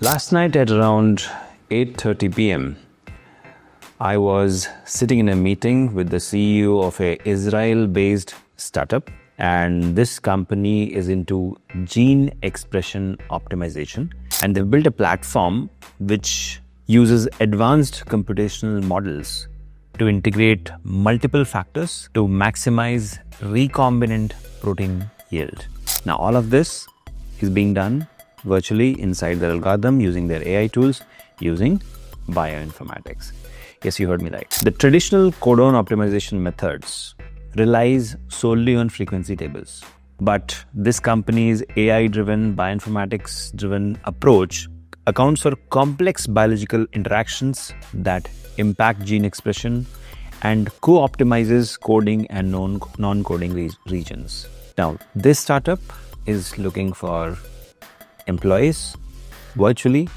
Last night at around 8:30 p.m. I was sitting in a meeting with the CEO of a Israel-based startup and this company is into gene expression optimization and they've built a platform which uses advanced computational models to integrate multiple factors to maximize recombinant protein yield. Now all of this is being done virtually inside their algorithm using their AI tools using bioinformatics. Yes, you heard me right. The traditional codon optimization methods relies solely on frequency tables. But this company's AI driven, bioinformatics driven approach accounts for complex biological interactions that impact gene expression and co optimizes coding and non coding re- regions. Now, this startup is looking for employees virtually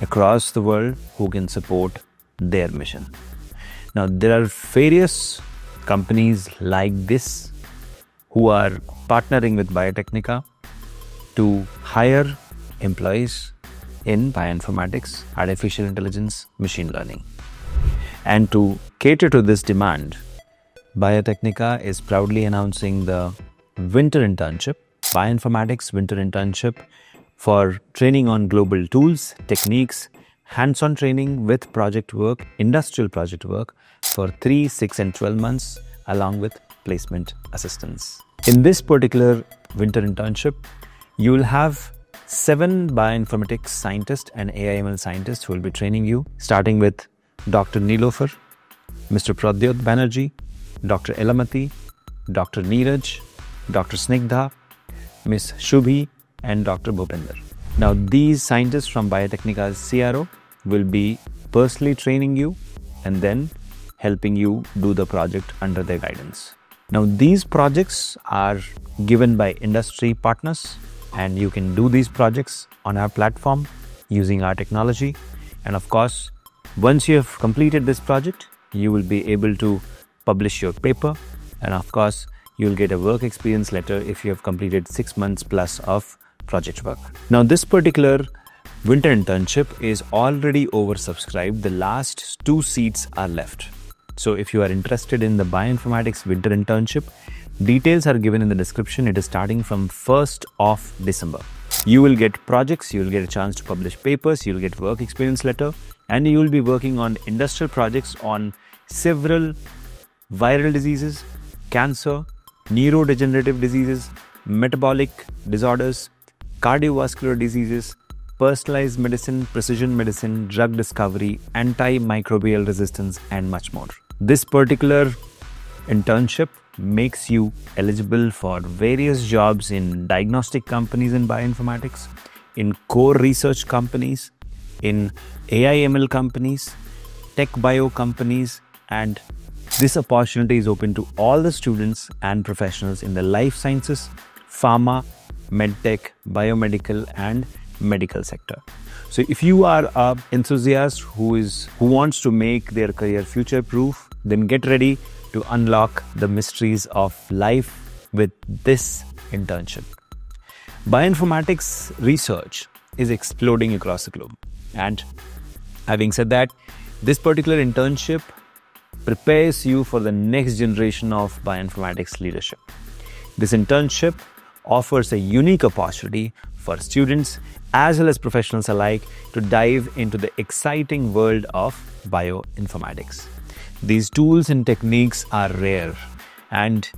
across the world who can support their mission. Now, there are various companies like this who are partnering with Biotecnika to hire employees in bioinformatics, artificial intelligence, machine learning. And to cater to this demand, Biotecnika is proudly announcing the winter internship, bioinformatics winter internship for training on global tools, techniques, hands on training with project work, industrial project work for 3, 6, and 12 months, along with placement assistance. In this particular winter internship, you will have seven bioinformatics scientists and AIML scientists who will be training you, starting with Dr. Nilofer, Mr. Pradyot Banerjee, Dr. Elamati, Dr. Neeraj, Dr. Snigdha, Ms. Shubhi, and Dr. Bhupinder. Now, these scientists from Biotecnika's CRO will be personally training you and then helping you do the project under their guidance. Now, these projects are given by industry partners, and you can do these projects on our platform using our technology. And of course, once you have completed this project, you will be able to publish your paper, and of course, you'll get a work experience letter if you have completed six months plus of project work. Now, this particular winter internship is already oversubscribed. The last two seats are left. So, if you are interested in the bioinformatics winter internship, details are given in the description. It is starting from 1st of December. You will get projects, you will get a chance to publish papers, you will get work experience letter, and you will be working on industrial projects on several viral diseases, cancer, neurodegenerative diseases, metabolic disorders, cardiovascular diseases, personalized medicine, precision medicine, drug discovery, antimicrobial resistance, and much more. This particular internship makes you eligible for various jobs in diagnostic companies in bioinformatics, in core research companies, in AIML companies, tech bio companies, and this opportunity is open to all the students and professionals in the life sciences, pharma, medtech, biomedical, and medical sector. So if you are an enthusiast who is who wants to make their career future proof, then get ready to unlock the mysteries of life with this internship. Bioinformatics research is exploding across the globe. And having said that, this particular internship prepares you for the next generation of bioinformatics leadership. This internship offers a unique opportunity for students as well as professionals alike to dive into the exciting world of bioinformatics. These tools and techniques are rare and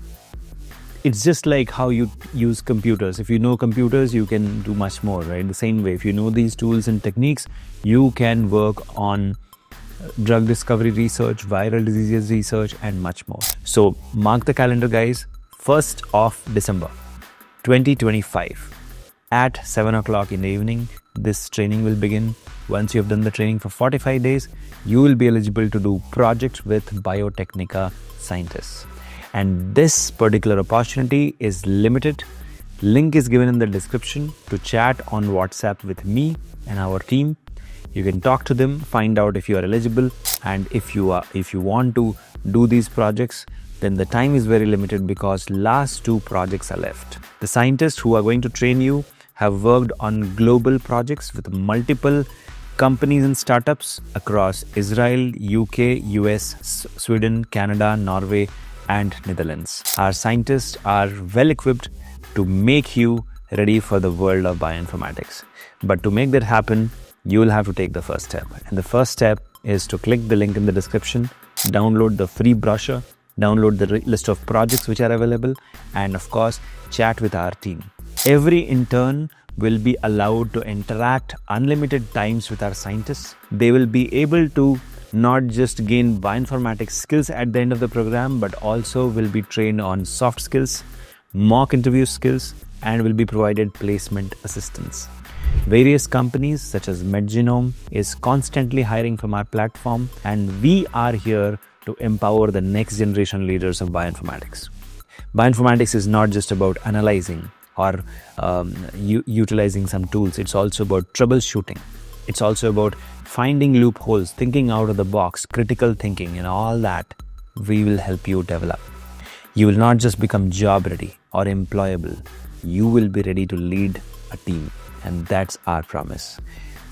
it's just like how you use computers. If you know computers, you can do much more, right? The same way, if you know these tools and techniques, you can work on drug discovery research, viral diseases research, and much more. So, mark the calendar, guys. 1st of December 2025 at 7 o'clock in the evening. This training will begin. Once you have done the training for 45 days, you will be eligible to do projects with Biotecnika scientists. And this particular opportunity is limited. Link is given in the description to chat on WhatsApp with me and our team. You can talk to them, find out if you are eligible, and if you are if you want to do these projects, then the time is very limited because last two projects are left. The scientists who are going to train you have worked on global projects with multiple companies and startups across Israel, UK, US, Sweden, Canada, Norway, and Netherlands. Our scientists are well equipped to make you ready for the world of bioinformatics. But to make that happen, you will have to take the first step. And the first step is to click the link in the description, download the free brochure, download the list of projects which are available, and of course, chat with our team. Every intern will be allowed to interact unlimited times with our scientists. They will be able to not just gain bioinformatics skills at the end of the program, but also will be trained on soft skills, mock interview skills, and will be provided placement assistance. Various companies such as MedGenome is constantly hiring from our platform, and we are here to empower the next generation leaders of bioinformatics. Bioinformatics is not just about analyzing or um, u- utilizing some tools, it's also about troubleshooting. It's also about finding loopholes, thinking out of the box, critical thinking, and all that we will help you develop. You will not just become job ready or employable, you will be ready to lead a team, and that's our promise.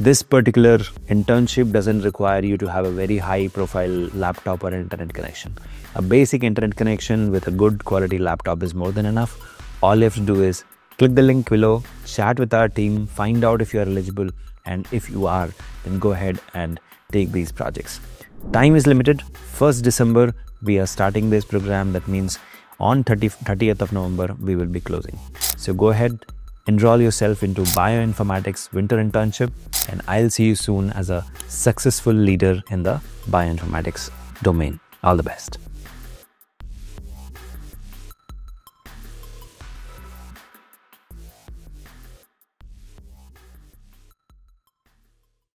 This particular internship doesn't require you to have a very high profile laptop or internet connection. A basic internet connection with a good quality laptop is more than enough. All you have to do is click the link below, chat with our team, find out if you are eligible, and if you are, then go ahead and take these projects. Time is limited. 1st December, we are starting this program. That means on 30, 30th of November, we will be closing. So go ahead, enroll yourself into bioinformatics winter internship, and I'll see you soon as a successful leader in the bioinformatics domain. All the best.